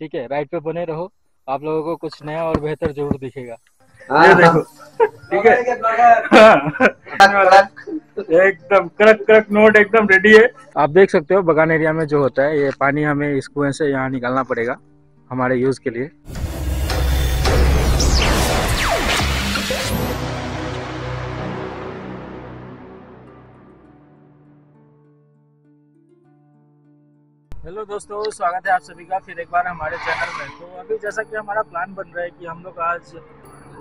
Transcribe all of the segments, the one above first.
ठीक है राइट पे बने रहो। आप लोगों को कुछ नया और बेहतर ज़रूर दिखेगा। हाँ, ये देखो ठीक है? वाला है। एकदम करक करक नोट एकदम रेडी है। आप देख सकते हो बगान एरिया में जो होता है ये पानी हमें इस कुएँ से यहाँ निकालना पड़ेगा हमारे यूज़ के लिए। हेलो दोस्तों, स्वागत है आप सभी का फिर एक बार हमारे चैनल में। तो अभी जैसा कि हमारा प्लान बन रहा है कि हम लोग आज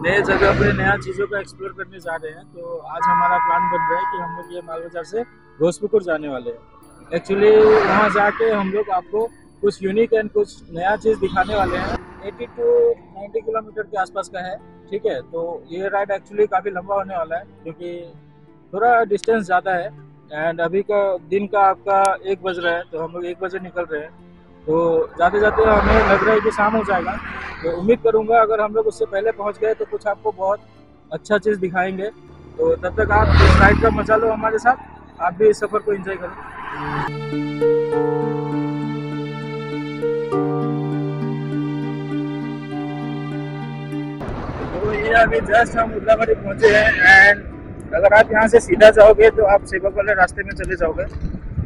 नए जगह पे नया चीज़ों का एक्सप्लोर करने जा रहे हैं तो आज हमारा प्लान बन रहा है कि हम लोग ये माल बाज़ार से घोषपुकुर जाने वाले हैं। एक्चुअली वहाँ जाके हम लोग आपको कुछ यूनिक एंड कुछ नया चीज़ दिखाने वाले हैं। 80 टू 90 किलोमीटर के आसपास का है, ठीक है? तो ये राइड एक्चुअली काफ़ी लंबा होने वाला है, क्योंकि थोड़ा डिस्टेंस ज़्यादा है। एंड अभी का दिन का आपका एक बज रहा है तो हम लोग एक बजे निकल रहे हैं। तो जाते जाते हमें लग रहा है कि शाम हो जाएगा। तो उम्मीद करूँगा अगर हम लोग उससे पहले पहुँच गए तो कुछ आपको बहुत अच्छा चीज़ दिखाएँगे। तो तब तक आप इस राइड का मज़ा लो हमारे साथ। आप भी इस सफ़र को एंजॉय करो। तो अभी जस्ट हम उदलाबाड़ी पहुँचे हैं एंड अगर आप यहाँ से सीधा जाओगे तो आप सेवक वाले रास्ते में चले जाओगे।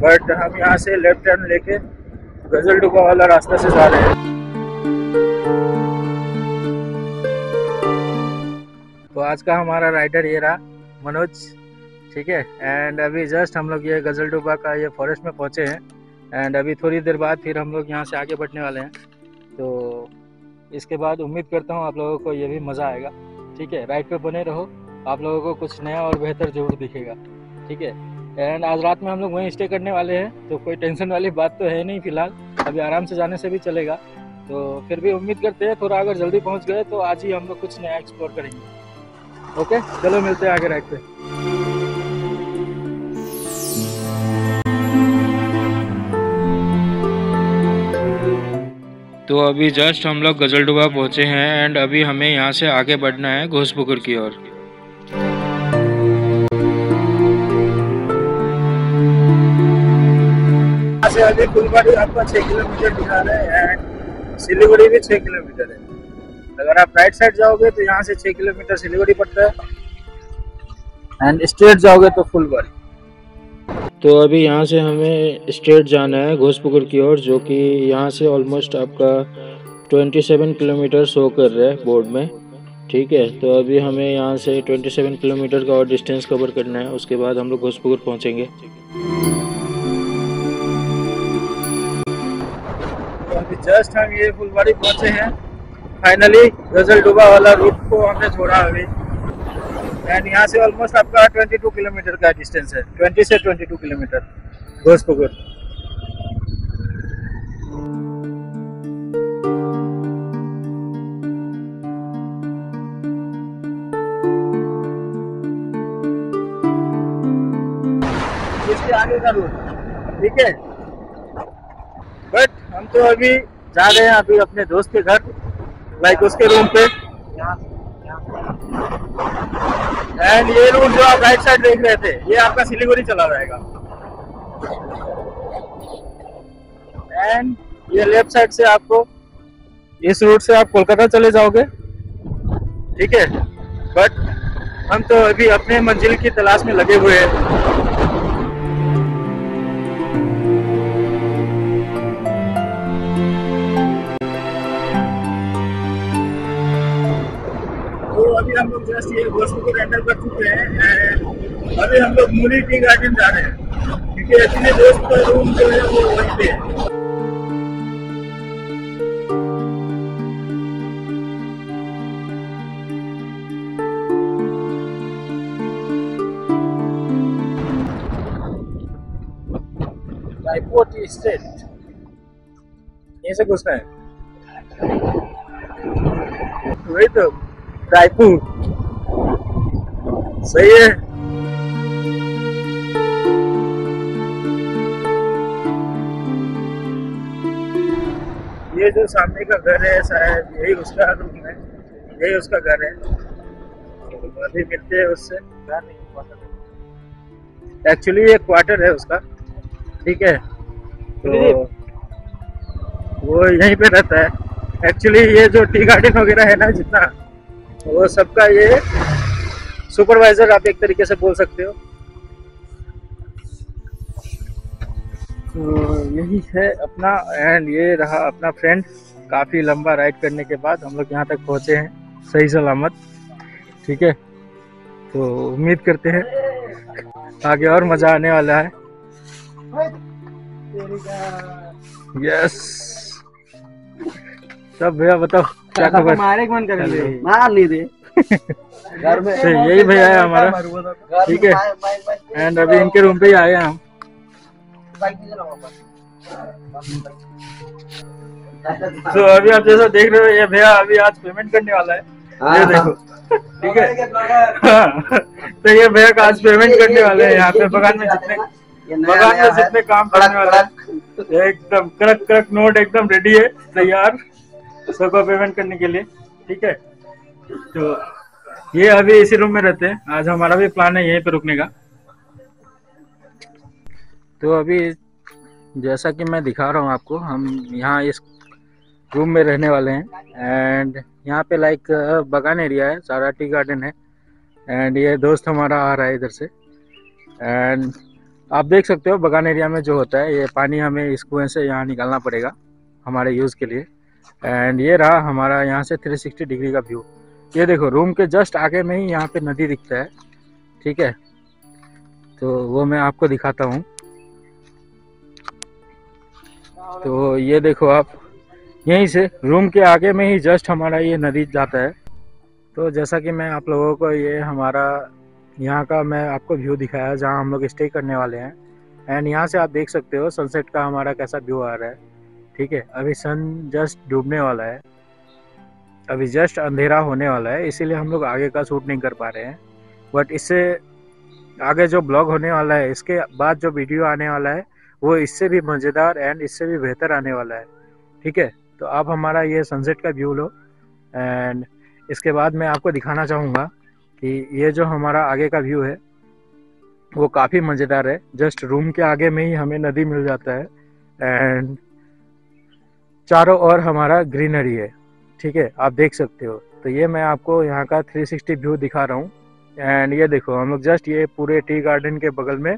बट हम यहाँ से लेफ़्ट टर्न लेके गज़ल डुबा वाला रास्ता से जा रहे हैं। तो आज का हमारा राइडर ये रहा, मनोज। ठीक है? एंड अभी जस्ट हम लोग ये गज़ल डुबा का ये फॉरेस्ट में पहुँचे हैं। एंड अभी थोड़ी देर बाद फिर हम लोग यहाँ से आगे बढ़ने वाले हैं। तो इसके बाद उम्मीद करता हूँ आप लोगों को ये भी मज़ा आएगा। ठीक है? राइड पे बने रहो। आप लोगों को कुछ नया और बेहतर ज़रूर दिखेगा, ठीक है? एंड आज रात में हम लोग वहीं स्टे करने वाले हैं तो कोई टेंशन वाली बात तो है नहीं फ़िलहाल, अभी आराम से जाने से भी चलेगा। तो फिर भी उम्मीद करते हैं थोड़ा अगर जल्दी पहुँच गए तो आज ही हम लोग कुछ नया एक्सप्लोर करेंगे। ओके चलो मिलते हैं आगे राइड पे। तो अभी जस्ट हम लोग गजलडुबा पहुँचे हैं एंड अभी हमें यहाँ से आगे बढ़ना है घोसपुकुर की ओर। अभी फुलबाड़ी आपका छः किलोमीटर दिखा रहा है एंड सिलीगुड़ी भी छः किलोमीटर है। अगर आप राइट साइड जाओगे तो यहाँ से छः किलोमीटर सिलीगुड़ी पड़ता है। एंड स्ट्रेट जाओगे तो फुलबाड़ी तो अभी यहाँ से हमें स्ट्रेट जाना है घोसपुकुर की ओर जो कि यहाँ से ऑलमोस्ट आपका 27 किलोमीटर शो कर रहा है बोर्ड में। ठीक है तो अभी हमें यहाँ से 27 किलोमीटर का और डिस्टेंस कवर करना है उसके बाद हम लोग घोसपुकुर पहुँचेंगे। अभी जस्ट हम ये फुलवाड़ी पहुँचे हैं। फाइनली गज़ल डुबा वाला रूट को हमने छोड़ा अभी। एंड यहाँ से ऑलमोस्ट आपका 22 किलोमीटर का डिस्टेंस है। 20 से 22 किलोमीटर। घोसपुकुर इसके आगे का रूट ठीक है? तो अभी जा रहे हैं अभी अपने दोस्त के घर लाइक उसके रूम पे। एंड ये रूट जो आप राइट साइड देख रहे थे, ये आपका सिलीगुड़ी चला जाएगा। एंड ये लेफ़्ट साइड से आपको, इस रूट से आप कोलकाता चले जाओगे। ठीक है? बट हम तो अभी अपने मंजिल की तलाश में लगे हुए हैं। अभी हम लोग जस्ट ये घोषपुर एंटर कर चुके हैं अभी हम लोग मूली टी गार्डन जा रहे हैं क्योंकि अपने दोस्त का रूम जो है वो वहीं पे है। रायपुर स्टेट यहीं से घुसना है। वही तो रायपुर सही है। ये जो सामने का घर है शायद यही उसका रूम है। यही उसका घर है। अभी मिलते हैं उससे। एक्चुअली ये क्वार्टर है उसका। ठीक है। तो वो यहीं पे रहता है। एक्चुअली ये जो टी गार्डन वगैरह है ना जितना वो सबका ये सुपरवाइजर आप एक तरीके से बोल सकते हो? तो यही है अपना एंड ये रहा अपना फ्रेंड काफ़ी लंबा राइड करने के बाद हम लोग यहाँ तक पहुँचे हैं सही सलामत। ठीक है? तो उम्मीद करते हैं आगे और मज़ा आने वाला है। यस सब भैया बताओ क्या खबर? मारे मन कर। मार नहीं दे। घर में तो यही भैया है हमारा। ठीक है। एंड अभी इनके रूम पे ही आए हैं हम। तो अभी आप जैसा देख रहे हो ये भैया अभी आज पेमेंट करने वाला है। ये देखो। ठीक है? हाँ, तो ये भैया का आज पेमेंट करने वाले हैं यहाँ पे बगान में जितने बगान में जितने काम करने वाले हैं। एकदम कड़क कड़क नोट एकदम रेडी है तैयार। सबको पेमेंट करने के लिए। ठीक है? तो ये अभी इसी रूम में रहते हैं। आज हमारा भी प्लान है यहीं पे रुकने का। तो अभी जैसा कि मैं दिखा रहा हूँ आपको, हम यहाँ इस रूम में रहने वाले हैं। एंड यहाँ पे लाइक बगान एरिया है, सारा टी गार्डन है। एंड ये दोस्त हमारा आ रहा है इधर से। एंड आप देख सकते हो, बगान एरिया में जो होता है, ये पानी हमें इस कुएँ से यहाँ निकालना पड़ेगा, हमारे यूज़ के लिए। एंड ये रहा हमारा यहाँ से 360 डिग्री का व्यू ये देखो रूम के जस्ट आगे में ही यहाँ पे नदी दिखता है, ठीक है? तो वो मैं आपको दिखाता हूँ। तो ये देखो आप, यहीं से रूम के आगे में ही जस्ट हमारा ये नदी जाता है। तो जैसा कि मैं आप लोगों को ये हमारा, यहाँ का मैं आपको व्यू दिखाया, जहाँ हम लोग स्टे करने वाले हैं। एंड यहाँ से आप देख सकते हो सनसेट का हमारा कैसा व्यू आ रहा है, ठीक है? अभी सन जस्ट डूबने वाला है। अभी जस्ट अंधेरा होने वाला है, इसीलिए हम लोग आगे का शूट नहीं कर पा रहे हैं। बट इससे आगे जो ब्लॉग होने वाला है, इसके बाद जो वीडियो आने वाला है, वो इससे भी मज़ेदार एंड इससे भी बेहतर आने वाला है। ठीक है? तो आप हमारा ये सनसेट का व्यू लो एंड इसके बाद मैं आपको दिखाना चाहूँगा कि ये जो हमारा आगे का व्यू है, वो काफ़ी मज़ेदार है। जस्ट रूम के आगे में ही हमें नदी मिल जाता है एंड चारों ओर हमारा ग्रीनरी है। ठीक है, आप देख सकते हो। तो ये मैं आपको यहाँ का 360 व्यू दिखा रहा हूँ। एंड ये देखो, हम लोग जस्ट ये पूरे टी गार्डन के बगल में,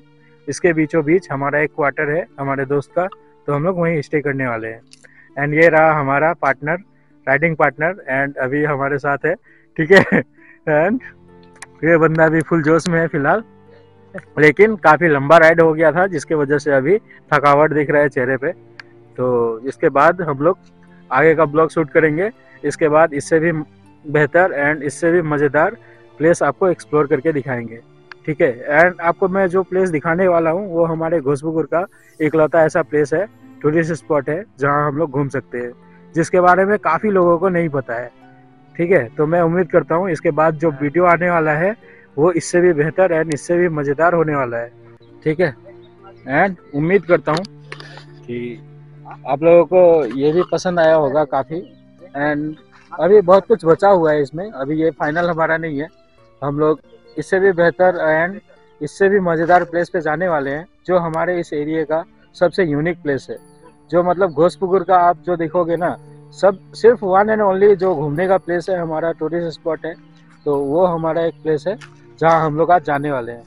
इसके बीचों बीच हमारा एक क्वार्टर है, हमारे दोस्त का तो हम लोग वहीं स्टे करने वाले हैं। एंड ये रहा हमारा पार्टनर राइडिंग पार्टनर एंड अभी हमारे साथ है, ठीक है? एंड ये बंदा भी फुल जोश में है फ़िलहाल। लेकिन काफ़ी लंबा राइड हो गया था, जिसके वजह से अभी थकावट दिख रहा है चेहरे पे। तो इसके बाद हम लोग आगे का ब्लॉग शूट करेंगे। इसके बाद इससे भी बेहतर एंड इससे भी मज़ेदार प्लेस आपको एक्सप्लोर करके दिखाएँगे। ठीक है? एंड आपको मैं जो प्लेस दिखाने वाला हूँ, वो हमारे घोसबुकुर का इकलौता ऐसा प्लेस है टूरिस्ट स्पॉट है, जहाँ हम लोग घूम सकते हैं, जिसके बारे में काफ़ी लोगों को नहीं पता है। ठीक है? तो मैं उम्मीद करता हूँ, इसके बाद जो वीडियो आने वाला है, वो इससे भी बेहतर एंड इससे भी मज़ेदार होने वाला है। ठीक है? एंड उम्मीद करता हूँ कि आप लोगों को ये भी पसंद आया होगा काफ़ी। एंड अभी बहुत कुछ बचा हुआ है इसमें। अभी ये फाइनल हमारा नहीं है। हम लोग इससे भी बेहतर एंड इससे भी मज़ेदार प्लेस पे जाने वाले हैं, जो हमारे इस एरिया का सबसे यूनिक प्लेस है। जो मतलब घोसपुकुर का आप जो देखोगे ना, सब सिर्फ़ वन एंड ओनली जो घूमने का प्लेस है, हमारा टूरिस्ट स्पॉट है तो वो हमारा एक प्लेस है, जहाँ हम लोग आज जाने वाले हैं।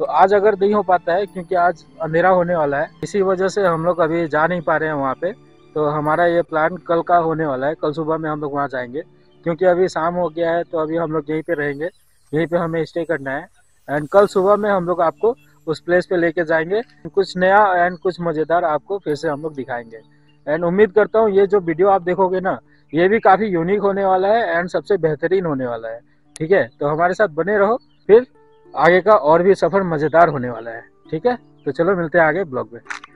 तो आज अगर नहीं हो पाता है, क्योंकि आज अंधेरा होने वाला है, इसी वजह से हम लोग अभी जा नहीं पा रहे हैं वहाँ पे। तो हमारा ये प्लान कल का होने वाला है। कल सुबह में हम लोग वहाँ जाएँगे। क्योंकि अभी शाम हो गया है तो अभी हम लोग यहीं पे रहेंगे। यहीं पे हमें स्टे करना है। एंड कल सुबह में हम लोग आपको उस प्लेस पे लेके जाएँगे। कुछ नया एंड कुछ मज़ेदार आपको फिर से हम लोग दिखाएँगे। एंड उम्मीद करता हूँ ये जो वीडियो आप देखोगे ना, ये भी काफ़ी यूनिक होने वाला है एंड सबसे बेहतरीन होने वाला है। ठीक है? तो हमारे साथ बने रहो। फिर आगे का और भी सफ़र मज़ेदार होने वाला है। ठीक है? तो चलो मिलते हैं आगे ब्लॉग में।